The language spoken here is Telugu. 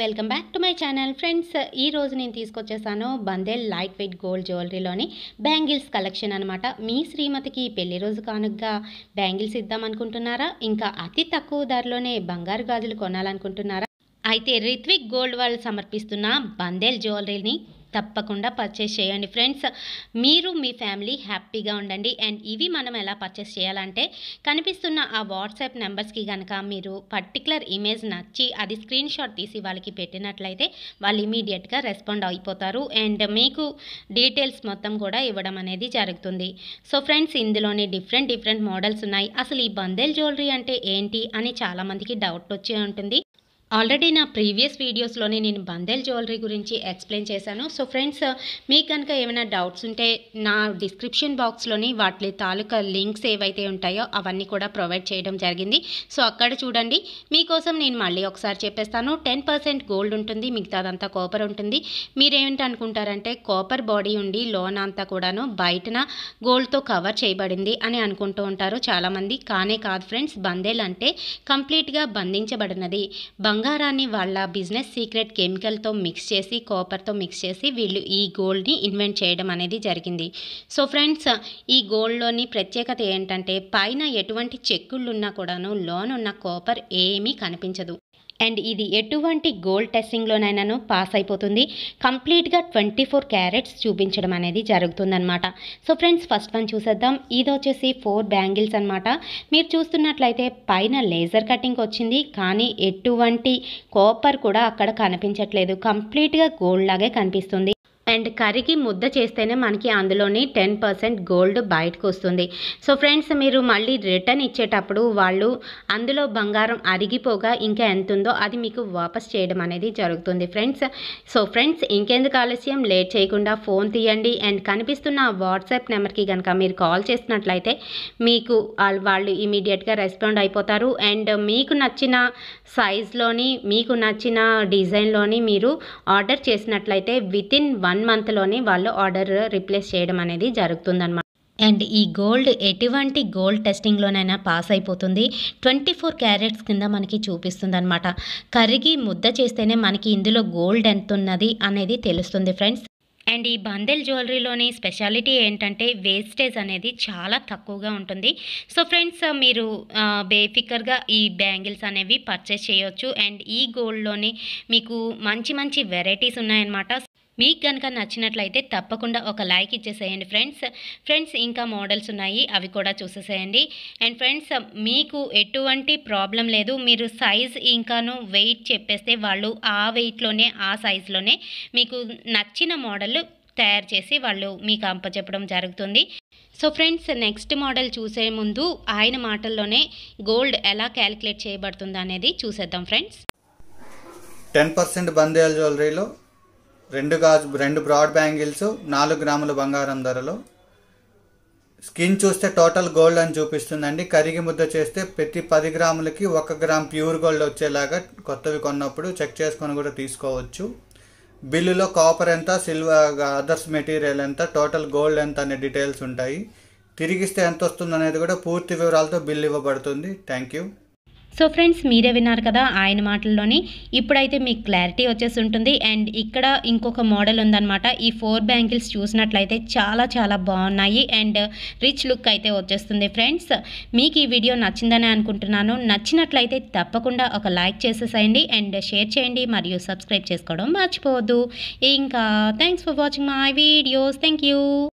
Welcome back to my channel. Friends ఈ రోజు నేను తీసుకొచ్చేసాను బందేల్ లైట్ వెయిట్ గోల్డ్ జ్యువెలరీలోని బ్యాంగిల్స్ కలెక్షన్ అనమాట మీ శ్రీమతికి పెళ్ళి రోజు కానుకగా బ్యాంగిల్స్ ఇద్దామనుకుంటున్నారా ఇంకా అతి తక్కువ ధరలోనే బంగారు గాజులు కొనాలనుకుంటున్నారా? అయితే రిత్విక్ గోల్డ్ వాళ్ళు సమర్పిస్తున్న బందేల్ జ్యువెలరీని తప్పకుండా పర్చేస్ చేయండి. ఫ్రెండ్స్ మీరు మీ ఫ్యామిలీ హ్యాపీగా ఉండండి. అండ్ ఇవి మనం ఎలా పర్చేస్ చేయాలంటే కనిపిస్తున్న ఆ వాట్సాప్ నెంబర్స్కి కనుక మీరు పర్టికులర్ ఇమేజ్ నచ్చి అది స్క్రీన్ షాట్ తీసి వాళ్ళకి పెట్టినట్లయితే వాళ్ళు ఇమీడియట్గా రెస్పాండ్ అయిపోతారు. అండ్ మీకు డీటెయిల్స్ మొత్తం కూడా ఇవ్వడం అనేది జరుగుతుంది. సో ఫ్రెండ్స్ ఇందులోనే డిఫరెంట్ డిఫరెంట్ మోడల్స్ ఉన్నాయి. అసలు ఈ బందెల్ జ్యువెలరీ అంటే ఏంటి అని చాలామందికి డౌట్ వచ్చి ఉంటుంది. ఆల్రెడీ నా ప్రీవియస్ వీడియోస్లోనే నేను బందేల్ జ్యువెలరీ గురించి ఎక్స్ప్లెయిన్ చేశాను. సో ఫ్రెండ్స్ మీకు కనుక ఏమైనా డౌట్స్ ఉంటే నా డిస్క్రిప్షన్ బాక్స్లోని వాటి తాలూకా లింక్స్ ఏవైతే ఉంటాయో అవన్నీ కూడా ప్రొవైడ్ చేయడం జరిగింది. సో అక్కడ చూడండి. మీకోసం నేను మళ్ళీ ఒకసారి చెప్పేస్తాను. టెన్ పర్సెంట్ గోల్డ్ ఉంటుంది మిగతాదంతా కాపర్ ఉంటుంది. మీరేమిటి అనుకుంటారంటే కాపర్ బాడీ ఉండి లోన్ అంతా కూడాను బయటన గోల్డ్తో కవర్ చేయబడింది అని అనుకుంటూ ఉంటారు చాలామంది. కానే కాదు ఫ్రెండ్స్ బందేల్ అంటే కంప్లీట్గా బంధించబడినది. బంగారాన్ని వాళ్ళ బిజినెస్ సీక్రెట్ కెమికల్తో మిక్స్ చేసి కాపర్తో మిక్స్ చేసి వీళ్ళు ఈ గోల్డ్ని ఇన్వెంట్ చేయడం అనేది జరిగింది. సో ఫ్రెండ్స్ ఈ గోల్డ్లోని ప్రత్యేకత ఏంటంటే పైన ఎటువంటి చెక్కుళ్ళు ఉన్నా కూడాను లోన్ ఉన్న కాపర్ ఏమీ కనిపించదు. అండ్ ఇది ఎటువంటి గోల్డ్ టెస్టింగ్లోనైనాను పాస్ అయిపోతుంది. కంప్లీట్గా ట్వంటీ ఫోర్ క్యారెట్స్ చూపించడం అనేది జరుగుతుందన్నమాట. సో ఫ్రెండ్స్ ఫస్ట్ వన్ చూసేద్దాం. ఇది వచ్చేసి ఫోర్ బ్యాంగిల్స్ అనమాట మీరు చూస్తున్నట్లయితే పైన లేజర్ కటింగ్ వచ్చింది. కానీ ఎటువంటి కాపర్ కూడా అక్కడ కనిపించట్లేదు. కంప్లీట్గా గోల్డ్ లాగే కనిపిస్తుంది. అండ్ కర్రీకి ముద్ద చేస్తేనే మనకి అందులోని టెన్ పర్సెంట్ గోల్డ్ బయటకు వస్తుంది. సో ఫ్రెండ్స్ మీరు మళ్ళీ రిటర్న్ ఇచ్చేటప్పుడు వాళ్ళు అందులో బంగారం అరిగిపోగా ఇంకా ఎంత ఉందో అది మీకు వాపస్ చేయడం అనేది జరుగుతుంది ఫ్రెండ్స్. సో ఫ్రెండ్స్ ఇంకెందుకు ఆలస్యం? లేట్ చేయకుండా ఫోన్ తీయండి. అండ్ కనిపిస్తున్న వాట్సాప్ నెంబర్కి కనుక మీరు కాల్ చేసినట్లయితే మీకు వాళ్ళు ఇమీడియట్గా రెస్పాండ్ అయిపోతారు. అండ్ మీకు నచ్చిన సైజ్లోని మీకు నచ్చిన డిజైన్లోని మీరు ఆర్డర్ చేసినట్లయితే విత్ ఇన్ వన్ మంత్లోని వాళ్ళు ఆర్డర్ రిప్లేస్ చేయడం అనేది జరుగుతుందన్నమాట. అండ్ ఈ గోల్డ్ ఎటువంటి గోల్డ్ టెస్టింగ్లోనైనా పాస్ అయిపోతుంది. ట్వంటీ ఫోర్ క్యారెట్స్ కింద మనకి చూపిస్తుంది అనమాట కరిగి ముద్ద చేస్తేనే మనకి ఇందులో గోల్డ్ ఎంత ఉన్నది అనేది తెలుస్తుంది ఫ్రెండ్స్. అండ్ ఈ బందెల్ జ్యువెలరీలోని స్పెషాలిటీ ఏంటంటే వేస్టేజ్ అనేది చాలా తక్కువగా ఉంటుంది. సో ఫ్రెండ్స్ మీరు బేఫికర్గా ఈ బ్యాంగిల్స్ అనేవి పర్చేస్ చేయొచ్చు. అండ్ ఈ గోల్డ్లోని మీకు మంచి మంచి వెరైటీస్ ఉన్నాయన్నమాట. మీకు కనుక నచ్చినట్లయితే తప్పకుండా ఒక లైక్ ఇచ్చేసేయండి ఫ్రెండ్స్. ఫ్రెండ్స్ ఇంకా మోడల్స్ ఉన్నాయి అవి కూడా చూసేసేయండి. అండ్ ఫ్రెండ్స్ మీకు ఎటువంటి ప్రాబ్లం లేదు. మీరు సైజ్ ఇంకాను వెయిట్ చెప్పేస్తే వాళ్ళు ఆ వెయిట్లోనే ఆ సైజులోనే మీకు నచ్చిన మోడల్ తయారు చేసి వాళ్ళు మీకు అంపచెప్పడం జరుగుతుంది. సో ఫ్రెండ్స్ నెక్స్ట్ మోడల్ చూసే ముందు ఆయన మాటల్లోనే గోల్డ్ ఎలా క్యాలిక్యులేట్ చేయబడుతుంది అనేది చూసేద్దాం ఫ్రెండ్స్. టెన్ పర్సెంట్ బందేల్ జ్యువెలరీలో రెండు గాజు రెండు బ్రాడ్ బ్యాంగిల్స్ నాలుగు గ్రాముల బంగారం ధరలో. స్కిన్ చూస్తే టోటల్ గోల్డ్ అని చూపిస్తుందండి. కరిగి ముద్ద చేస్తే ప్రతి పది గ్రాములకి ఒక గ్రామ్ ప్యూర్ గోల్డ్ వచ్చేలాగా కొత్తవి కొన్నప్పుడు చెక్ చేసుకొని కూడా తీసుకోవచ్చు. బిల్లులో కాపర్ ఎంత సిల్వర్ అదర్స్ మెటీరియల్ ఎంత టోటల్ గోల్డ్ ఎంత అనే డీటెయిల్స్ ఉంటాయి. తిరిగిస్తే ఎంత వస్తుంది అనేది కూడా పూర్తి వివరాలతో బిల్ ఇవ్వబడుతుంది. Thank you. సో ఫ్రెండ్స్ మీరే విన్నారు కదా ఆయన మాటల్లోని. ఇప్పుడైతే మీకు క్లారిటీ వచ్చేసి ఉంటుంది అండ్ ఇక్కడ ఇంకొక మోడల్ ఉందన్నమాట. ఈ ఫోర్ బ్యాంగిల్స్ చూసినట్లయితే చాలా చాలా బాగున్నాయి. అండ్ రిచ్ లుక్ అయితే వచ్చేస్తుంది ఫ్రెండ్స్ మీకు ఈ వీడియో నచ్చిందని అనుకుంటున్నాను. నచ్చినట్లయితే తప్పకుండా ఒక లైక్ చేసేసేయండి. అండ్ షేర్ చేయండి. మరియు సబ్స్క్రైబ్ చేసుకోవడం మర్చిపోవద్దు. ఇంకా thanks for watching my videos thank you